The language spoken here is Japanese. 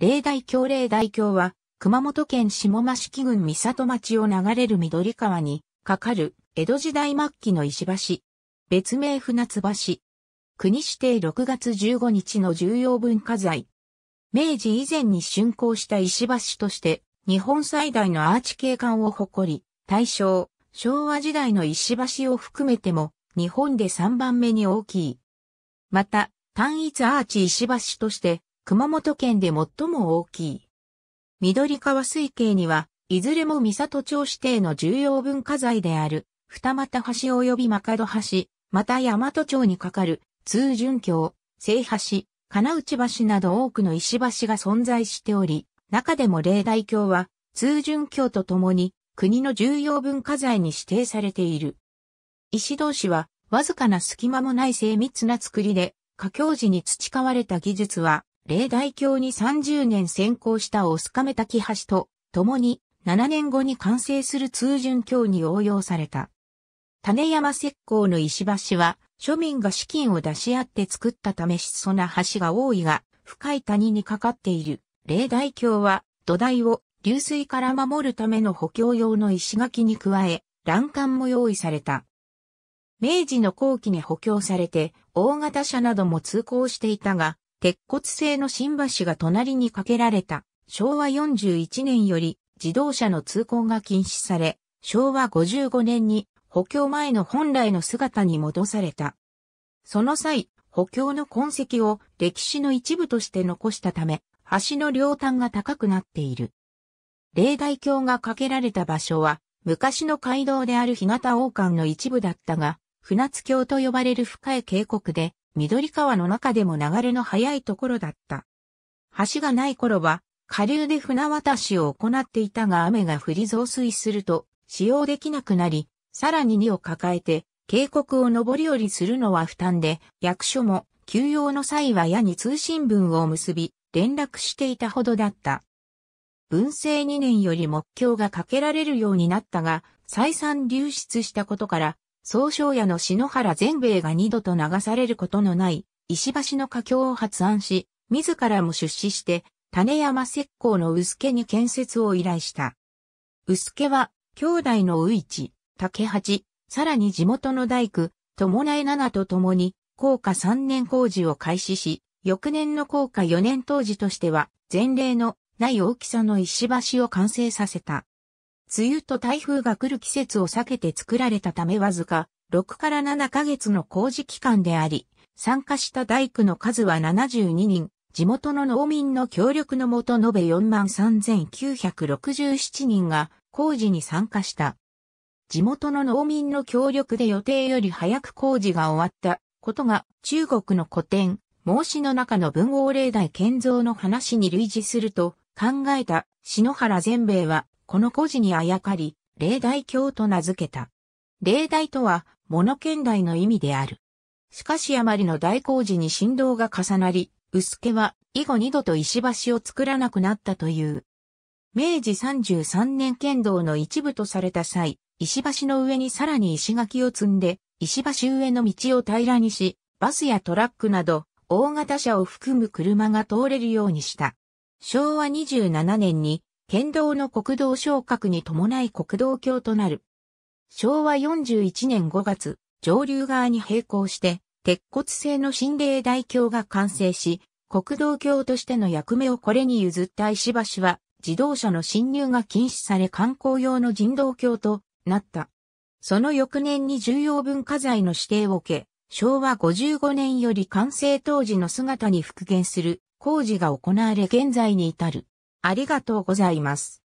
霊大橋霊大橋は、熊本県下益郡三里町を流れる緑川にかかる江戸時代末期の石橋。別名船津橋。国指定6月15日の重要文化財。明治以前に竣工した石橋として、日本最大のアーチ景観を誇り、大正、昭和時代の石橋を含めても、日本で3番目に大きい。また、単一アーチ石橋として、熊本県で最も大きい。緑川水系には、いずれも三里町指定の重要文化財である、二俣橋及び幕戸橋、また大和町にかかる、通順橋、聖橋、金内橋など多くの石橋が存在しており、中でも霊大橋は、通順橋とともに、国の重要文化財に指定されている。石同士は、わずかな隙間もない精密な作りで、下橋時に培われた技術は、霊大橋に30年先行したオスカメ滝橋と、共に7年後に完成する通順橋に応用された。種山石膏の石橋は、庶民が資金を出し合って作ったため質素な橋が多いが、深い谷にかかっている。霊大橋は、土台を流水から守るための補強用の石垣に加え、欄干も用意された。明治の後期に補強されて、大型車なども通行していたが、鉄骨製の新橋が隣にかけられた。昭和41年より自動車の通行が禁止され、昭和55年に補強前の本来の姿に戻された。その際、補強の痕跡を歴史の一部として残したため、橋の両端が高くなっている。霊大橋が架けられた場所は、昔の街道である日向王冠の一部だったが、船津橋と呼ばれる深い渓谷で、緑川の中でも流れの速いところだった。橋がない頃は、下流で船渡しを行っていたが雨が降り増水すると、使用できなくなり、さらに荷を抱えて、渓谷を登り降りするのは負担で、役所も休養の際は矢に通信文を結び、連絡していたほどだった。文政2年より目標がかけられるようになったが、再三流出したことから、総称屋の篠原全米が二度と流されることのない石橋の架橋を発案し、自らも出資して、種山石膏の薄家に建設を依頼した。薄家は、兄弟の宇一、竹八、さらに地元の大工、友内七と共に、高価3年工事を開始し、翌年の高価4年当時としては、前例のない大きさの石橋を完成させた。梅雨と台風が来る季節を避けて作られたためわずか6から7ヶ月の工事期間であり、参加した大工の数は72人、地元の農民の協力のもと延べ43,967人が工事に参加した。地元の農民の協力で予定より早く工事が終わったことが中国の古典、孟子の中の文豪霊大建造の話に類似すると考えた篠原善兵衛はこの故事にあやかり、霊大教と名付けた。霊大とは物見台の意味である。しかしあまりの大工事に振動が重なり、薄家は以後二度と石橋を作らなくなったという。明治33年剣道の一部とされた際、石橋の上にさらに石垣を積んで、石橋上の道を平らにし、バスやトラックなど、大型車を含む車が通れるようにした。昭和27年に、県道の国道昇格に伴い国道橋となる。昭和41年5月、上流側に並行して、鉄骨製の心霊大橋が完成し、国道橋としての役目をこれに譲った石橋は、自動車の侵入が禁止され観光用の人道橋となった。その翌年に重要文化財の指定を受け、昭和55年より完成当時の姿に復元する工事が行われ現在に至る。ありがとうございます。